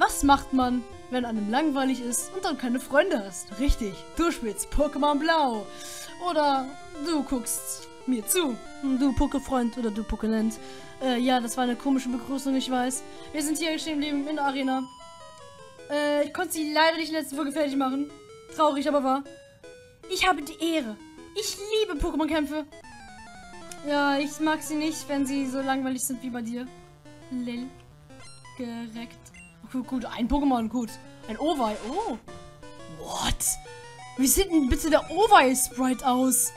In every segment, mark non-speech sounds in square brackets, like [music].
Was macht man, wenn einem langweilig ist und dann keine Freunde hast? Richtig, du spielst Pokémon Blau. Oder du guckst mir zu. Du Pokefreund oder du Pokenent. Äh, ja, das war eine komische Begrüßung, ich weiß. Wir sind hier stehen geblieben in der Arena. Äh, ich konnte sie leider nicht letzte Folge fertig machen. Traurig, aber wahr. Ich habe die Ehre. Ich liebe Pokémon-Kämpfe. Ja, ich mag sie nicht, wenn sie so langweilig sind wie bei dir. Lil. Gerekt. Gut, gut, ein Pokémon, gut. Ein Owei. Oh. What? Wie sieht denn bitte der Owei-Sprite aus?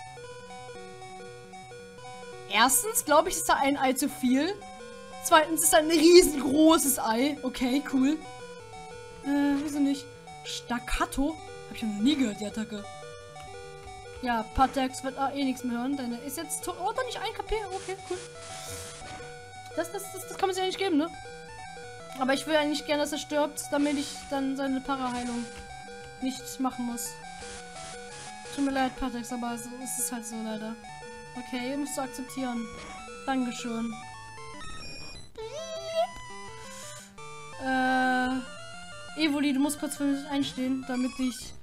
Erstens, glaube ich, ist da ein Ei zu viel. Zweitens ist da ein riesengroßes Ei. Okay, cool. Äh, wieso nicht? Staccato? Hab ich noch nie gehört, die Attacke. Ja, Patex wird eh nichts mehr hören. Deine ist jetzt tot. Oh, da nicht ein KP. Okay, cool. Das, das, das, das kann man sich ja nicht geben, ne? Aber ich will eigentlich gerne, dass er stirbt, damit ich dann seine Paraheilung nicht machen muss. Tut mir leid, Patex, aber so ist es halt so leider. Okay, musst du akzeptieren. Dankeschön. Äh, Evoli, du musst kurz für mich einstehen, damit ich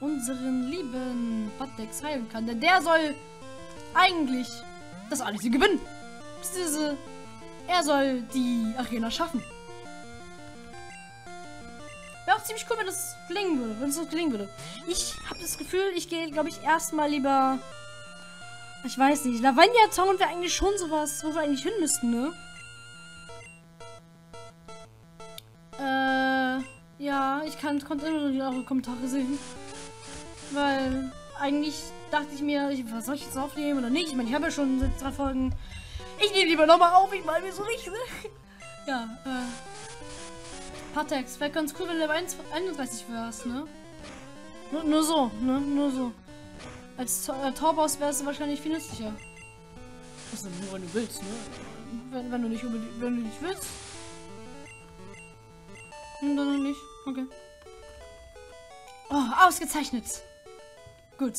unseren lieben Patex heilen kann. Denn der soll eigentlich das alles gewinnen. Er soll die Arena schaffen. Ziemlich cool, wenn das gelingen würde. Wenn es gelingen würde. Ich habe das Gefühl, ich gehe, glaube ich, erstmal lieber. Ich weiß nicht. Lavania Town wäre eigentlich schon sowas, wo wir eigentlich hin müssten, ne? Äh, ja, ich kann, konnte immer noch eure Kommentare sehen. Weil eigentlich dachte ich mir, ich, was soll ich jetzt aufnehmen oder nicht? Ich meine, ich habe ja schon seit drei Folgen. Ich nehme lieber nochmal auf, ich meine, wieso nicht? Ne? ja, äh. Patex, wäre ganz cool, wenn du 31 wärst, ne? Nur, nur, so, ne? Nur so. Als äh, Torboss wärst du wahrscheinlich viel nützlicher. Also nur wenn du willst, ne? Wenn, wenn du nicht wenn du nicht willst. Hm, dann nicht. Okay. Oh, ausgezeichnet. Gut.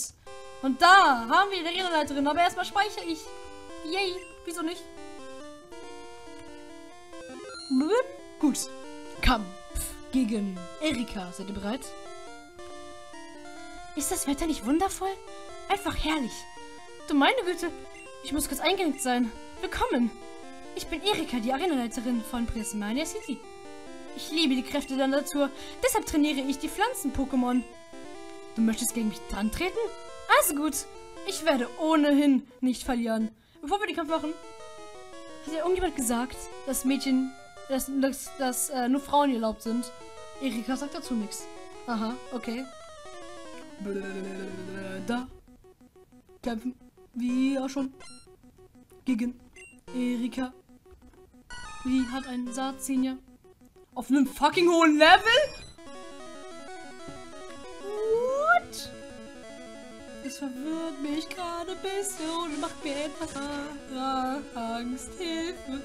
Und da haben wir die Arenaleiterin. Aber erstmal speichere ich. Yay. Wieso nicht? Gut. Kampf gegen Erika. Seid ihr bereit? Ist das Wetter nicht wundervoll? Einfach herrlich. Du meine Güte. Ich muss kurz eingenickt sein. Willkommen. Ich bin Erika, die Arenaleiterin von Prismania City. Ich liebe die Kräfte der Natur. Deshalb trainiere ich die Pflanzen-Pokémon. Du möchtest gegen mich antreten? Also gut. Ich werde ohnehin nicht verlieren. Bevor wir den Kampf machen, hat ja irgendjemand gesagt, dass Mädchen, dass, dass, dass äh, nur Frauen erlaubt sind. Erika sagt dazu nichts. Aha, okay. Da kämpfen wir schon gegen Erika. Wie hat ein Saatsenior auf einem fucking hohen Level? What? Das verwirrt mich gerade ein bisschen und macht mir etwas Angst. Hilfe.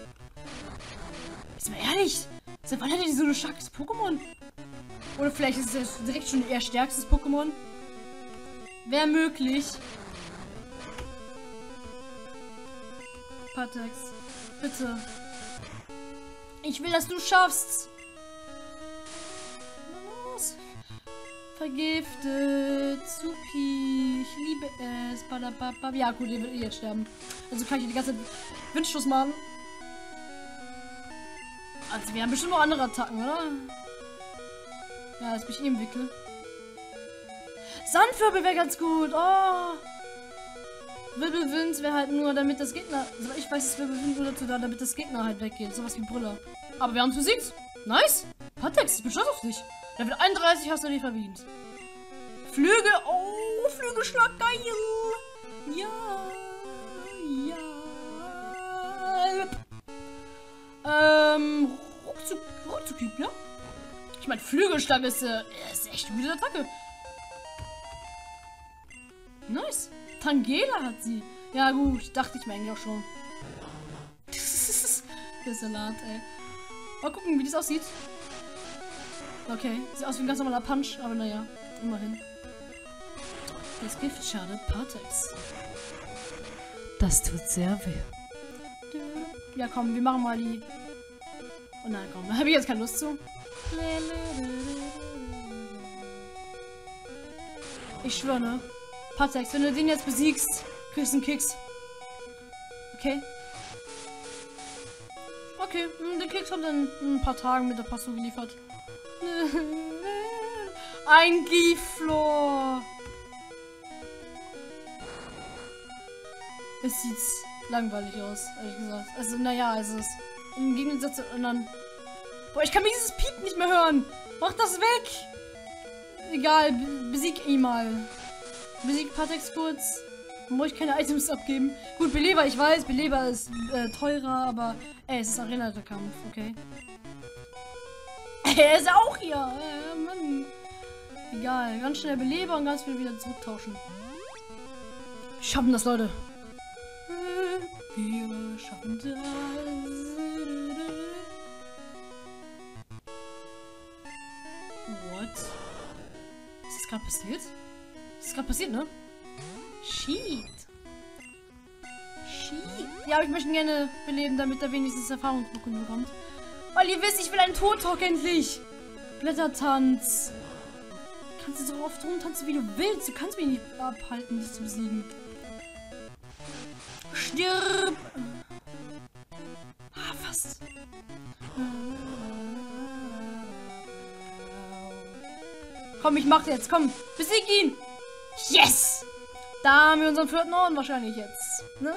Ist mal ehrlich. Seit wann hat er so ein starkes Pokémon? Oder vielleicht ist es direkt schon eher stärkstes Pokémon? Wäre möglich. Patex, bitte. Ich will, dass du schaffst. Los. Vergiftet. Supi. Ich liebe es. Ja, gut, ihr wird eh jetzt sterben. Also kann ich die ganze Zeit Windstoß machen. Also, wir haben bestimmt noch andere Attacken, oder? Ja, jetzt bin ich im Wickel. Sandwirbel wäre ganz gut. Oh. Wirbelwind wäre halt nur, damit das Gegner. Also ich weiß, es Wirbelwind nur dazu da, damit das Gegner halt weggeht. Sowas wie Brüller. Aber wir haben es besiegt. Nice. Patex, ich bin stolz auf dich. Level 31 hast du dir verdient. Flügel. Oh, Flügelschlag. Geil. Ja. Ähm. Ruckzuck, Ruckzuck, ja? Ich meine, Flügelschlag ist, äh, ist echt eine gute Attacke. Nice. Tangela hat sie. Ja gut, dachte ich mir eigentlich auch schon. [laughs] Der Salat, ey. Mal gucken, wie das aussieht. Okay, sieht aus wie ein ganz normaler Punch, aber naja, immerhin. Das Gift schadet Partex. Das tut sehr weh. Ja komm, wir machen mal die... Oh nein, komm, [laughs] da habe ich jetzt keine Lust zu. Ich schwöre, ne? Patex, wenn du den jetzt besiegst, kriegst du einen Keks. Okay. Okay, hm, den Keks kommt in ein paar Tagen mit der Passung geliefert. [laughs] Ein Giflor. Es sieht langweilig aus, ehrlich gesagt. Also, naja, es ist im Gegensatz zu anderen. Boah, ich kann mir dieses Piep nicht mehr hören. Mach das weg. Egal, besieg ihn mal. Besieg Patex kurz. Muss ich keine Items abgeben. Gut, Beleber, ich weiß, Beleber ist äh, teurer, aber ey, es ist Arena-Kampf, okay. [laughs] Er ist auch hier. Äh, Mann. Egal, ganz schnell Beleber und ganz viel wieder zurücktauschen. Schaffen das, Leute. Wir schaffen das. What? Ist das gerade passiert? Ist das gerade passiert, ne? Sheet. Sheet. Ja, aber ich möchte ihn gerne beleben, damit er wenigstens Erfahrungspunkte bekommt. Weil ihr wisst, ich will einen Tod endlich. Blättertanz. Kannst du so oft rumtanzen, wie du willst. Du kannst mich nicht abhalten, dich zu besiegen. Stirb! Ah, fast. Komm, ich mach jetzt. Komm, besieg ihn. Yes! Da haben wir unseren vierten Orden wahrscheinlich jetzt. Ne?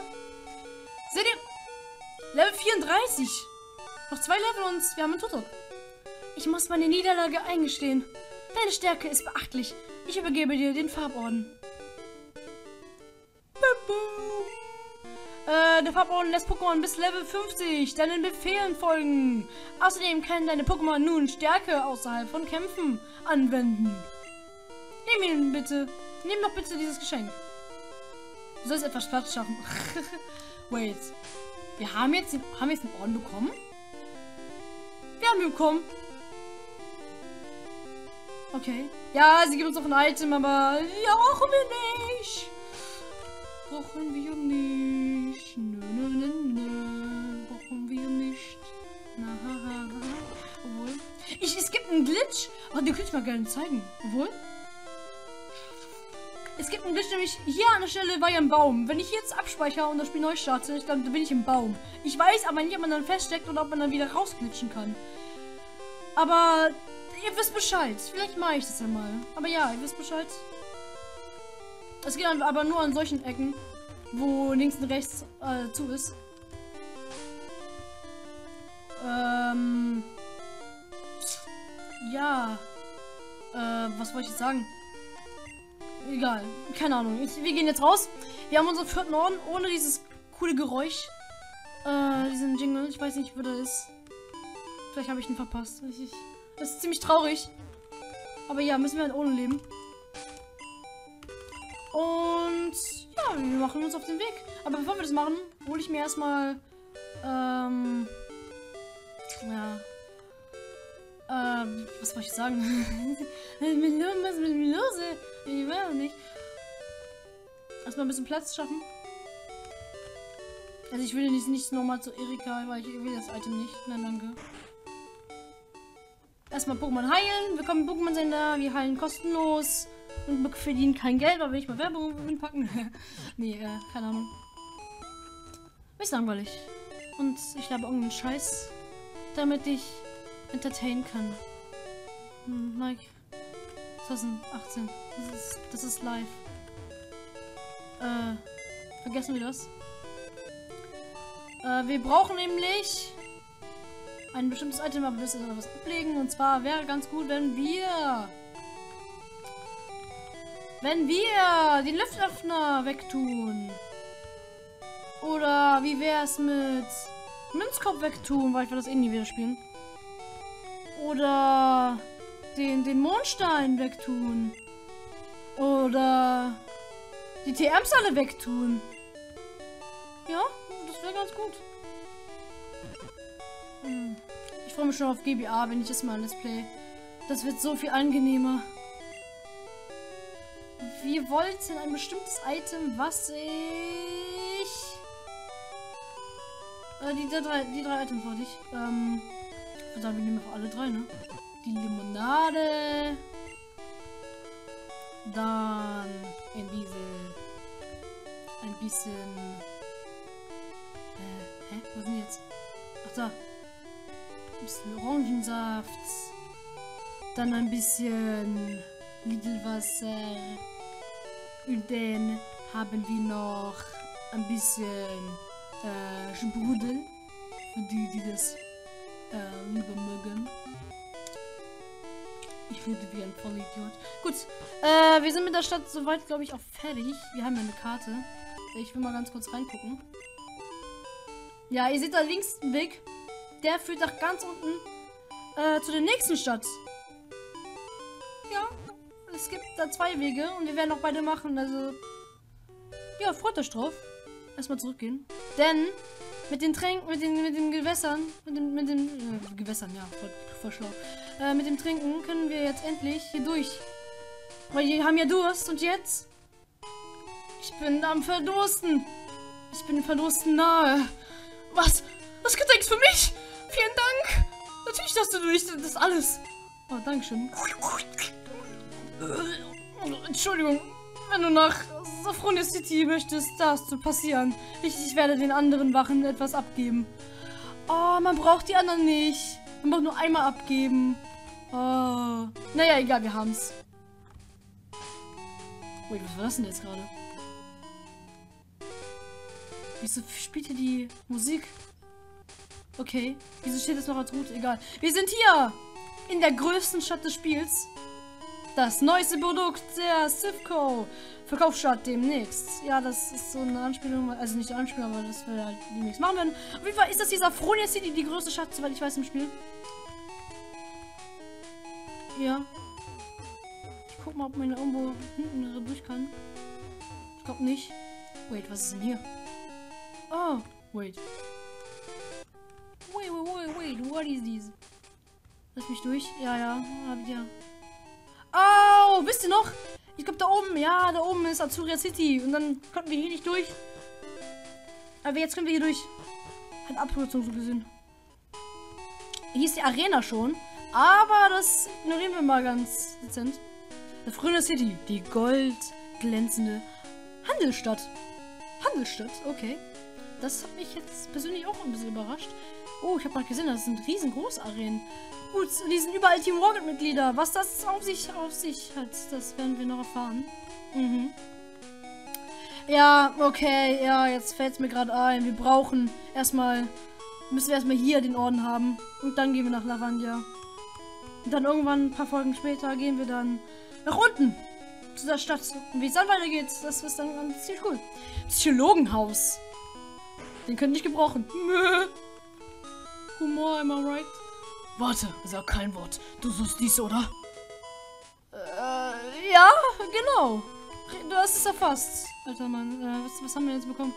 Seht ihr? Level 34. Noch zwei Level und wir haben einen Tutok. Ich muss meine Niederlage eingestehen. Deine Stärke ist beachtlich. Ich übergebe dir den Farborden. Äh, der Farborden lässt Pokémon bis Level 50 deinen Befehlen folgen. Außerdem können deine Pokémon nun Stärke außerhalb von Kämpfen anwenden. Nimm ihn bitte. Nimm doch bitte dieses Geschenk. Du sollst etwas Platz schaffen. [laughs] Wait. Wir haben jetzt, den, haben jetzt einen Orden bekommen? Wir haben ihn bekommen. Okay. Ja, sie gibt uns auch ein Item, aber ja, brauchen wir nicht. Brauchen wir nicht. Glitch. Oh, den könnte ich mal gerne zeigen. Obwohl. Es gibt einen Glitch, nämlich hier an der Stelle war ja ein Baum. Wenn ich jetzt abspeichere und das Spiel neu starte, dann bin ich im Baum. Ich weiß aber nicht, ob man dann feststeckt oder ob man dann wieder rausglitschen kann. Aber ihr wisst Bescheid. Vielleicht mache ich das ja mal. Aber ja, ihr wisst Bescheid. Es geht aber nur an solchen Ecken, wo links und rechts äh, zu ist. Ähm. Ja. Äh, was wollte ich sagen? Egal. Keine Ahnung. Ich, wir gehen jetzt raus. Wir haben unseren vierten Orden ohne dieses coole Geräusch. Äh, diesen Jingle. Ich weiß nicht, wo der ist. Vielleicht habe ich ihn verpasst. Ich, ich, das ist ziemlich traurig. Aber ja, müssen wir halt ohne leben. Und ja, wir machen uns auf den Weg. Aber bevor wir das machen, hole ich mir erstmal ähm, ja. Ähm, was wollte ich sagen? [laughs] was ist mit mir los? Ich weiß nicht. Erstmal ein bisschen Platz schaffen. Also ich will nicht, nicht nochmal zu Erika, weil ich will das Item nicht. Nein, danke. Erstmal Pokémon heilen. Wir kommen Pokémon Sender. Wir heilen kostenlos. Und verdienen kein Geld, aber will ich mal Werbung packen. [laughs] nee, äh, keine Ahnung. Ist langweilig. Und ich habe irgendeinen Scheiß, damit ich entertainen kann. Hm, like 2018. Das ist, das ist live. Äh, vergessen wir das. Äh, wir brauchen nämlich ein bestimmtes Item, aber wir müssen noch was ablegen. Und zwar wäre ganz gut, wenn wir... Wenn wir den Lüftöffner wegtun. Oder wie wäre es mit Münzkopf wegtun, weil ich will das eh nie wieder spielen. Oder den, den Mondstein wegtun. Oder die TMs alle wegtun. Ja, das wäre ganz gut. Hm. Ich freue mich schon auf GBA, wenn ich das mal Let's Play. Das wird so viel angenehmer. Wir wollten ein bestimmtes Item, was ich... Äh, die, die, drei, die drei Items wollte ich. Ähm, ich würde sagen, wir nehmen einfach alle drei, ne? die Limonade. Dann in diese ein bisschen. Äh, hä? Wo sind jetzt? Ach da. Ein bisschen Orangensaft. Dann ein bisschen Lidlwasser. Und dann haben wir noch ein bisschen äh, Sprudel. Für die, die das äh, lieber. Ich rede wie ein Vollidiot. Gut, äh, wir sind mit der Stadt soweit, glaube ich, auch fertig. Wir haben ja eine Karte. Ich will mal ganz kurz reingucken. Ja, ihr seht da links einen Weg. Der führt nach ganz unten äh, zu der nächsten Stadt. Ja, es gibt da zwei Wege und wir werden auch beide machen. Also, ja, freut euch drauf. Erstmal zurückgehen. Denn mit den Tränken, mit den, mit den Gewässern, mit den, mit den äh, Gewässern, ja, voll, voll schlau. Äh, mit dem Trinken können wir jetzt endlich hier durch. Weil wir haben ja Durst und jetzt? Ich bin am Verdursten. Ich bin Verdursten nahe. Was? Das Getränk für mich? Vielen Dank. Natürlich darfst du durch. Das alles. Oh, Dankeschön. Entschuldigung. Wenn du nach Sophronia City möchtest, darfst du passieren. Ich, ich werde den anderen Wachen etwas abgeben. Oh, man braucht die anderen nicht. Man braucht nur einmal abgeben. Oh. Naja, egal, wir haben's. Wait, was war das denn jetzt gerade? Wieso spielt hier die Musik? Okay. Wieso steht das noch als Route? Egal. Wir sind hier! In der größten Stadt des Spiels. Das neueste Produkt der Sifco. Verkaufsstadt demnächst. Ja, das ist so eine Anspielung. Also nicht eine Anspielung, aber das wir halt demnächst machen werden. Auf jeden Fall ist das dieser Fronia City die größte Stadt, soweit ich weiß im Spiel. Ja. Ich guck mal, ob man irgendwo hinten durch kann. Ich glaube nicht. Wait, was ist denn hier? Oh, wait. Wait, wait, wait, wait. What is this? Lass mich durch. Ja, ja. Hab ich ja. Oh, wisst ihr noch? Ich glaube da oben, ja, da oben ist Azuria City. Und dann konnten wir hier nicht durch. Aber jetzt können wir hier durch. Hat Abkürzung so gesehen. Hier ist die Arena schon. Aber das ignorieren wir mal ganz dezent. Der Frühling City, die goldglänzende Handelsstadt. Handelsstadt, okay. Das hat mich jetzt persönlich auch ein bisschen überrascht. Oh, ich habe mal gesehen, das sind riesengroße Arenen. Gut, die sind überall Team Rocket-Mitglieder. Was das auf sich, auf sich hat, das werden wir noch erfahren. Mhm. Ja, okay, ja, jetzt fällt es mir gerade ein. Wir brauchen erstmal, müssen wir erstmal hier den Orden haben. Und dann gehen wir nach Lavandia. Und dann irgendwann, ein paar Folgen später, gehen wir dann nach unten. Zu der Stadt. Und wie es dann weitergeht, das ist dann, dann ziemlich cool. Psychologenhaus. Den können nicht gebrauchen. [laughs] Humor, am I right? Warte, sag kein Wort. Du suchst dies, oder? Äh, ja, genau. Du hast es erfasst. Alter Mann, äh, was, was haben wir jetzt bekommen?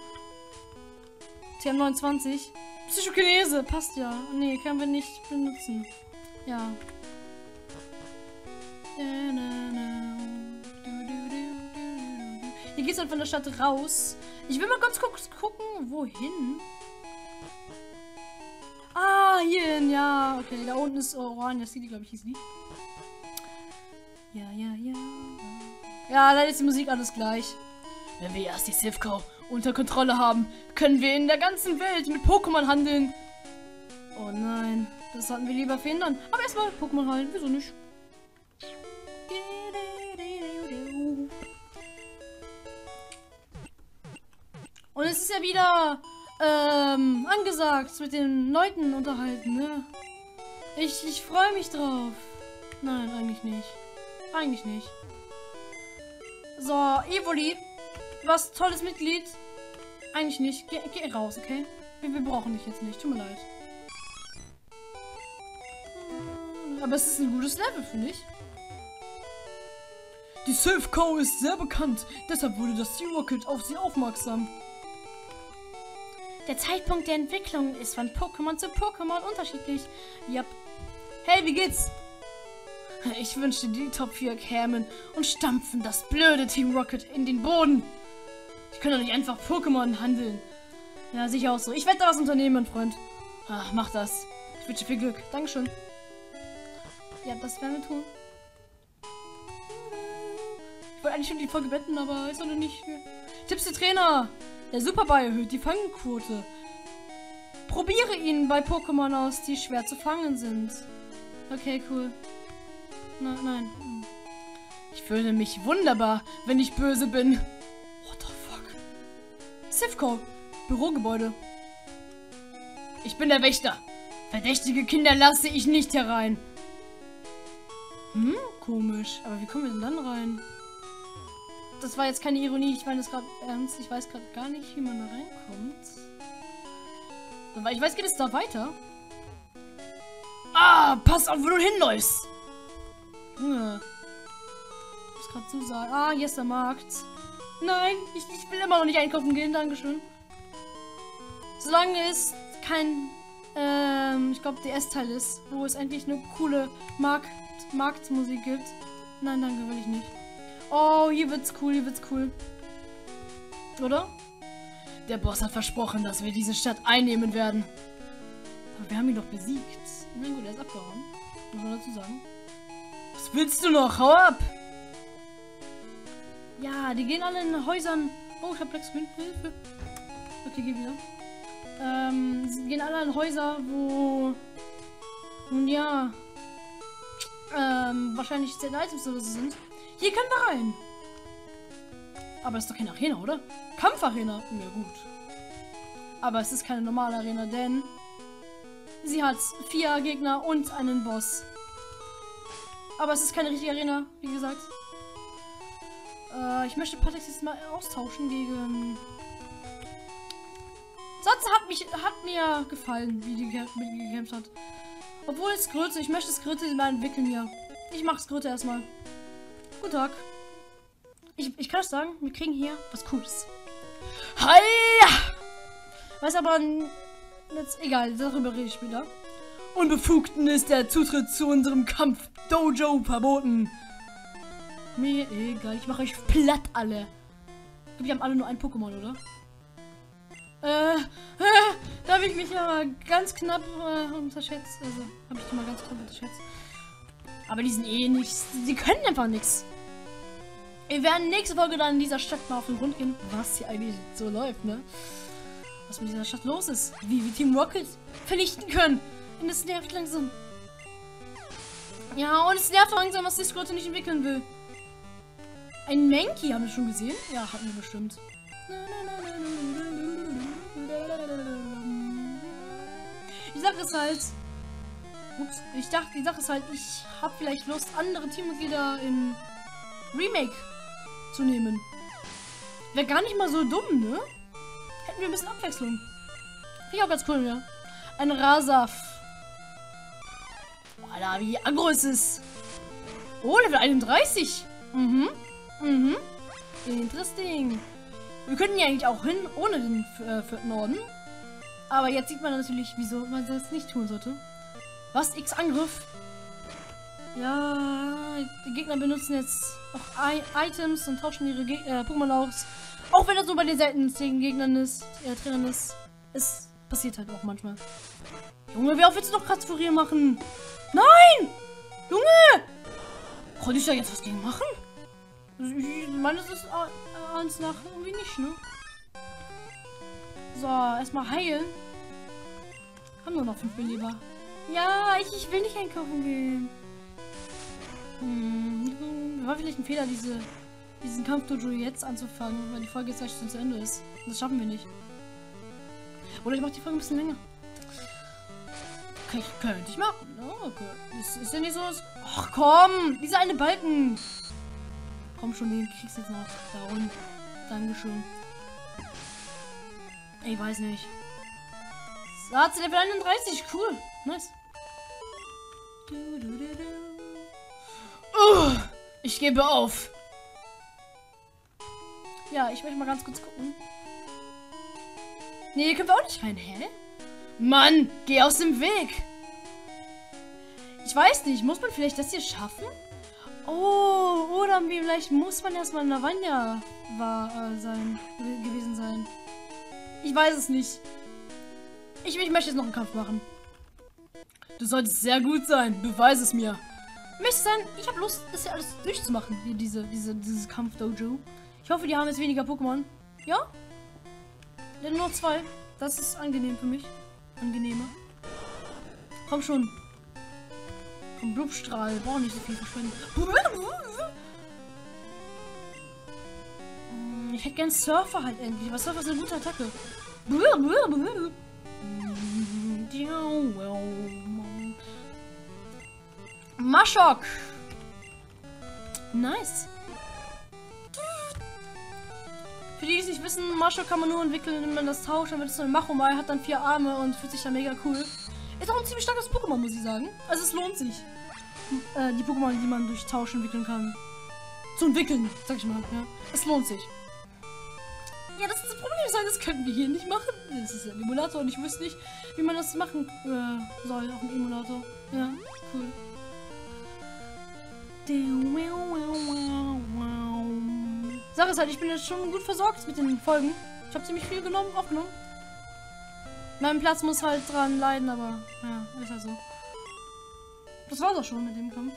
TM29. Psychokinese, passt ja. Nee, können wir nicht benutzen. Ja. Hier geht's halt von der Stadt raus. Ich will mal ganz kurz gucken, wohin. Ah, hierhin, ja. Okay, da unten ist Orania City, glaube ich, hieß die. Ja, ja, ja. Ja, da ist die Musik alles gleich. Wenn wir erst die Sivco unter Kontrolle haben, können wir in der ganzen Welt mit Pokémon handeln. Oh nein, das sollten wir lieber verhindern. Aber erstmal Pokémon heilen, wieso nicht? Und es ist ja wieder ähm, angesagt mit den Leuten unterhalten, ne? Ich, ich freue mich drauf. Nein, eigentlich nicht. Eigentlich nicht. So, Evoli. Was tolles Mitglied. Eigentlich nicht. Geh, geh raus, okay? Wir, wir brauchen dich jetzt nicht. Tut mir leid. Aber es ist ein gutes Level, finde ich. Die Sylph Co. ist sehr bekannt. Deshalb wurde das Team Rocket auf sie aufmerksam. Der Zeitpunkt der Entwicklung ist von Pokémon zu Pokémon unterschiedlich. Yep. Hey, wie geht's? Ich wünschte, die Top 4 kämen und stampfen das blöde Team Rocket in den Boden. Ich kann doch nicht einfach Pokémon handeln. Ja, sicher auch so. Ich werde da was unternehmen, mein Freund. Ach, mach das. Ich wünsche viel Glück. Dankeschön. Ja, das werden wir tun. Ich wollte eigentlich schon die Folge betten, aber ist noch nicht. Tipps der Trainer. Der Superball erhöht die Fangquote. Probiere ihn bei Pokémon aus, die schwer zu fangen sind. Okay, cool. Na, nein. Ich fühle mich wunderbar, wenn ich böse bin. What the fuck? Sifco. Bürogebäude. Ich bin der Wächter. Verdächtige Kinder lasse ich nicht herein. Hm, komisch. Aber wie kommen wir denn dann rein? Das war jetzt keine Ironie. Ich meine das gerade ernst. Ich weiß gerade gar nicht, wie man da reinkommt. Ich weiß, geht es da weiter? Ah, pass auf, wo du hinläufst. Junge. Ich muss gerade so sagen. Ah, yes, der Markt. Nein, ich, ich will immer noch nicht einkaufen gehen. Dankeschön. Solange es kein, ähm, ich glaube, DS-Teil ist, wo es endlich eine coole Markt, Marktmusik gibt. Nein, danke, will ich nicht. Oh, hier wird's cool, hier wird's cool. Oder? Der Boss hat versprochen, dass wir diese Stadt einnehmen werden. Aber wir haben ihn doch besiegt. Na gut, er ist abgehauen. Muss man dazu sagen. Was willst du noch? Hau ab! Ja, die gehen alle in Häusern. Oh, ich hab Black Screen. Hilfe. Okay, geh wieder. Ähm, sie gehen alle in Häuser, wo. Nun ja. Ähm, wahrscheinlich 10 Items oder so sind. Hier können wir rein. Aber es ist doch keine Arena, oder? Kampfarena. Ja, gut. Aber es ist keine normale Arena, denn sie hat vier Gegner und einen Boss. Aber es ist keine richtige Arena, wie gesagt. Äh, ich möchte Patex jetzt mal austauschen gegen Satz hat mich hat mir gefallen, wie die, die gekämpft hat. Obwohl es Größe, ich möchte das Größe mal entwickeln hier. Ich mach's Größe erstmal. Guten Tag. Ich, ich kann es sagen, wir kriegen hier was Cooles. Hi! Was aber jetzt egal, darüber rede ich später. Unbefugten ist der Zutritt zu unserem Kampf-Dojo verboten. Mir egal, ich mache euch platt alle. Wir haben alle nur ein Pokémon, oder? Äh, äh, da habe ich mich aber ganz knapp äh, unterschätzt. Also, habe ich mal ganz knapp unterschätzt. Aber die sind eh nichts. Die können einfach nichts. Wir werden nächste Folge dann in dieser Stadt mal auf den Grund gehen, was hier eigentlich so läuft, ne? Was mit dieser Stadt los ist. Wie wir Team Rocket vernichten können. Und es nervt langsam. Ja, und es nervt langsam, was Discord nicht entwickeln will. Ein Mankey haben wir schon gesehen? Ja, hatten wir bestimmt. Die Sache ist halt. Ups, ich dachte, die Sache ist halt, ich habe vielleicht Lust, andere Teammitglieder in Remake zu nehmen. Wäre gar nicht mal so dumm, ne? Hätten wir ein bisschen Abwechslung. Finde ich auch ganz cool, ja. Ein Rasaf. Alter, wie aggro ist es. Oh, Level 31. Mhm. Mhm. Interesting. Wir könnten ja eigentlich auch hin, ohne den äh, Orden. Aber jetzt sieht man natürlich, wieso man das nicht tun sollte. Was? X-Angriff? Ja, die Gegner benutzen jetzt auch I Items und tauschen ihre Geg äh, Pokémon aus. Auch wenn das nur bei den seltensten Gegnern ist, äh, Trainern ist. Es passiert halt auch manchmal. Junge, oft willst du noch Kratzfurier machen? Nein! Junge! Konnte ich da jetzt was gegen machen? Ich meine, das ist äh, eins nach irgendwie nicht, ne? So, erstmal heilen. Haben nur noch fünf Beleber. Ja, ich, ich will nicht einkaufen gehen. Hm, war vielleicht ein Fehler, diese, diesen Kampf-Dojo jetzt anzufangen, weil die Folge jetzt gleich schon zu Ende ist. Das schaffen wir nicht. Oder ich mache die Folge ein bisschen länger. Okay, könnte ich machen. Oh, okay. Ist, ist ja nicht so. Ach komm, dieser eine Balken. Komm schon, den kriegst du jetzt noch. Darum. Dankeschön. Ich weiß nicht. Satz Level 31, cool. Nice. Uh, ich gebe auf. Ja, ich möchte mal ganz kurz gucken. Nee, hier können wir auch nicht rein. Hä? Mann, geh aus dem Weg. Ich weiß nicht, muss man vielleicht das hier schaffen? Oh, oder vielleicht muss man erstmal in Lavanya war, äh, sein, gewesen sein. Ich weiß es nicht. Ich, ich möchte jetzt noch einen Kampf machen. Du solltest sehr gut sein. Beweis es mir. Möchte sein, ich habe Lust, das hier alles durchzumachen. Hier diese, diese, dieses Kampf-Dojo. Ich hoffe, die haben jetzt weniger Pokémon. Ja? Ja, nur zwei. Das ist angenehm für mich. Angenehmer. Komm schon. Komm, Blubstrahl. Wir brauchen nicht so viel verschwenden. Hm, Ich hätte gern Surfer halt endlich. Aber Surfer ist eine gute Attacke. Maschok. Nice. Für die, die es nicht wissen, Maschok kann man nur entwickeln, wenn man das tauscht. Dann wird es so ein Machomai, hat dann vier Arme und fühlt sich dann mega cool. Ist auch ein ziemlich starkes Pokémon, muss ich sagen. Also es lohnt sich. Äh, die Pokémon, die man durch Tausch entwickeln kann. Zu entwickeln, sag ich mal. Ja. Es lohnt sich. Ja, das ist das Problem sein, das können wir hier nicht machen. Das ist ein Emulator und ich wüsste nicht, wie man das machen äh, soll auf dem Emulator. Ja, cool. Sache ist halt, ich bin jetzt schon gut versorgt mit den Folgen. Ich habe ziemlich viel genommen, aufgenommen. Mein Platz muss halt dran leiden, aber ja, ist halt so. Das war's auch schon mit dem Kampf.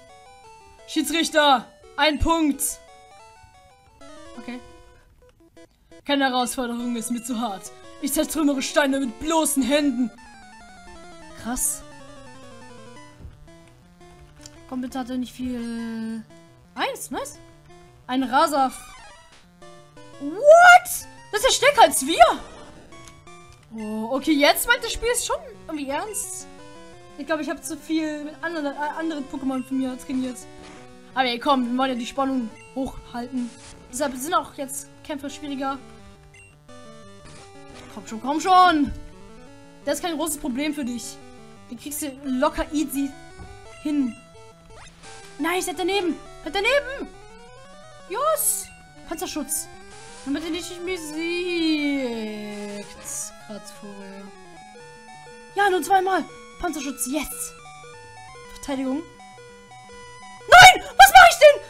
Schiedsrichter! Ein Punkt! Okay. Keine Herausforderung ist mir zu hart. Ich zertrümmere Steine mit bloßen Händen. Krass. Komm, bitte hat er nicht viel. Eins, nice. Ein Rasaf. What? Das ist ja stärker als wir. Oh, okay, jetzt meint das Spiel ist schon irgendwie ernst. Ich glaube, ich habe zu viel mit anderen, äh, anderen Pokémon von mir trainiert. Aber ey, komm, wir wollen ja die Spannung hochhalten. Deshalb sind auch jetzt Kämpfe schwieriger. Komm schon, komm schon! Das ist kein großes Problem für dich. Den kriegst du locker easy hin. Nice, hat daneben! Hat daneben! Jos! Panzerschutz. Damit er nicht besiegt. Kratzvogel. Ja, nur zweimal. Panzerschutz, yes! Verteidigung. Nein! Was mache ich denn?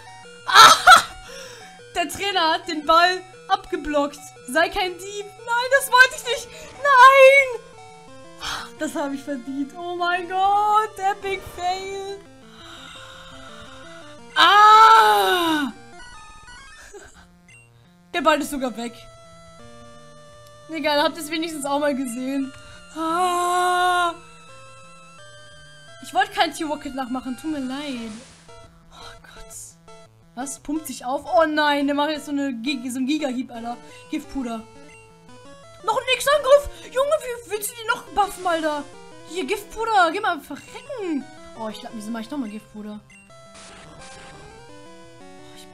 Ah! Der Trainer hat den Ball abgeblockt. Sei kein Dieb. Nein, das wollte ich nicht. Nein! Das habe ich verdient. Oh mein Gott, der Big Fail. Ah! Der Ball ist sogar weg. Egal, habt ihr es wenigstens auch mal gesehen. Ah! Ich wollte kein T-Rocket nachmachen, tut mir leid. Oh Gott. Was? Pumpt sich auf? Oh nein, der macht jetzt so, eine, so einen Giga-Hieb, Alter. Giftpuder. Noch ein X-Angriff! Junge, wie willst du die noch buffen, Alter? Hier, Giftpuder, geh mal verrecken. Oh, ich glaube, wieso mache ich nochmal Giftpuder?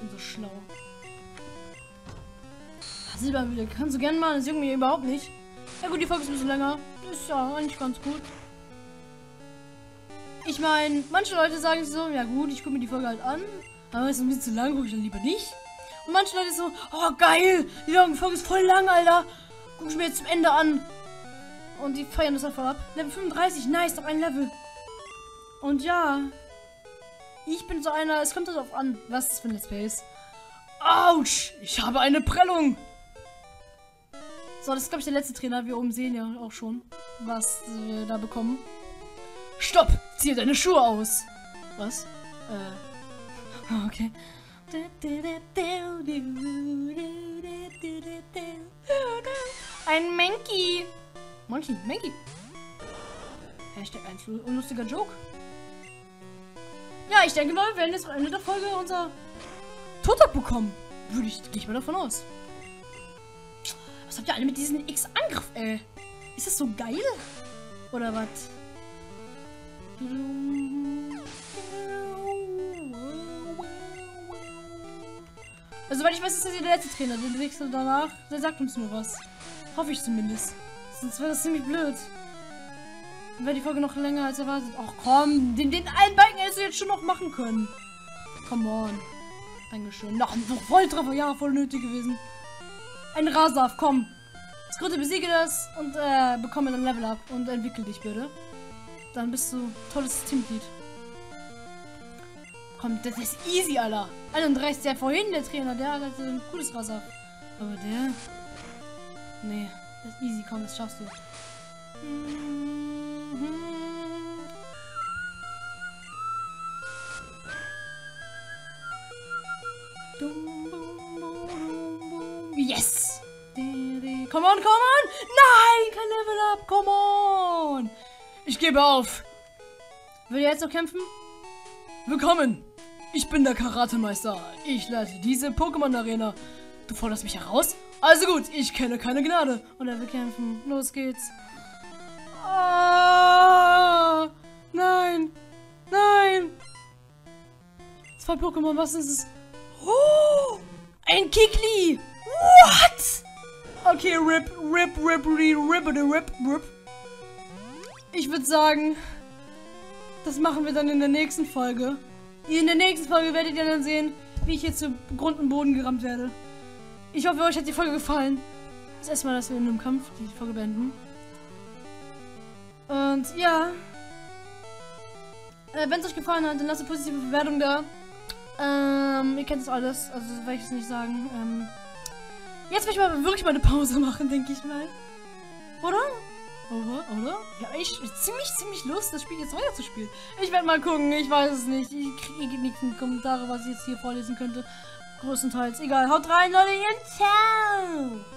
Bin so schlau. Silberwille, kannst du gerne mal, das juckt mir überhaupt nicht. Ja gut, die Folge ist ein bisschen länger. Ist ja eigentlich ganz gut. Ich meine, manche Leute sagen so, ja gut, ich gucke mir die Folge halt an. Aber ist ein bisschen zu lang, gucke ich dann lieber nicht. Und manche Leute so, oh geil, die Folge ist voll lang, Alter. Guck ich mir jetzt zum Ende an. Und die feiern das einfach ab. Level 35, nice, doch ein Level. Und ja, ich bin so einer, es kommt darauf an, was das für ein Let's Play ist. Autsch, ich habe eine Prellung. So, das ist, glaube ich, der letzte Trainer. Wir oben sehen ja auch schon, was wir da bekommen. Stopp! Zieh deine Schuhe aus! Was? Äh. [laughs] Okay. Ein Monkey! Monkey, Monkey! Hashtag 1 unlustiger Joke. Ja, ich denke mal, wir werden jetzt am Ende der Folge unser Totak bekommen. Würde ich, gehe ich mal davon aus. Was habt ihr alle mit diesem X-Angriff, ey? Ist das so geil? Oder was? Also, weil ich weiß, ist das hier der letzte Trainer. Den Wechsel danach, der sagt uns nur was. Hoffe ich zumindest. Sonst wäre das ziemlich blöd. Dann wäre die Folge noch länger als erwartet. Ach komm, den, den einen Balken hättest du jetzt schon noch machen können. Come on. Dankeschön. Noch ein Volltreffer, ja, voll nötig gewesen. Ein Rasaf, komm. Skritte, besiege das und äh, bekomme dann Level up und entwickel dich bitte. Dann bist du tolles Teammitglied. Komm, das ist easy, Alter. 31, der vorhin, der Trainer, der hat halt ein cooles Wasser. Aber der... Nee, das ist easy, komm, das schaffst du. Mhm. Yes! Come on, come on! Nein, kein Level Up! Come on! Ich gebe auf! Will ihr jetzt noch kämpfen? Willkommen! Ich bin der Karatemeister. Ich leite diese Pokémon-Arena. Du forderst mich heraus? Also gut, ich kenne keine Gnade. Und er will kämpfen. Los geht's. Oh. Zwei Pokémon, was ist es? Oh, ein Kikli! What? Okay, rip, rip, rip, rip, rip, rip, rip. Ich würde sagen, das machen wir dann in der nächsten Folge. In der nächsten Folge werdet ihr dann sehen, wie ich hier zu Grund und Boden gerammt werde. Ich hoffe, euch hat die Folge gefallen. Das erste Mal, dass wir in einem Kampf die Folge beenden. Und ja. Äh, Wenn es euch gefallen hat, dann lasst eine positive Bewertung da. Ähm, ihr kennt das alles, also werde ich es nicht sagen. Ähm, jetzt möchte ich mal wirklich mal eine Pause [laughs] machen, denke ich mal. Oder? Oder? Oder? Ja, ich ziemlich, ziemlich Lust, das Spiel jetzt weiter zu spielen. Ich werde mal gucken, ich weiß es nicht. Ich kriege nichts in die Kommentare, was ich jetzt hier vorlesen könnte. Größtenteils. Egal. Haut rein, Leute. Und ciao.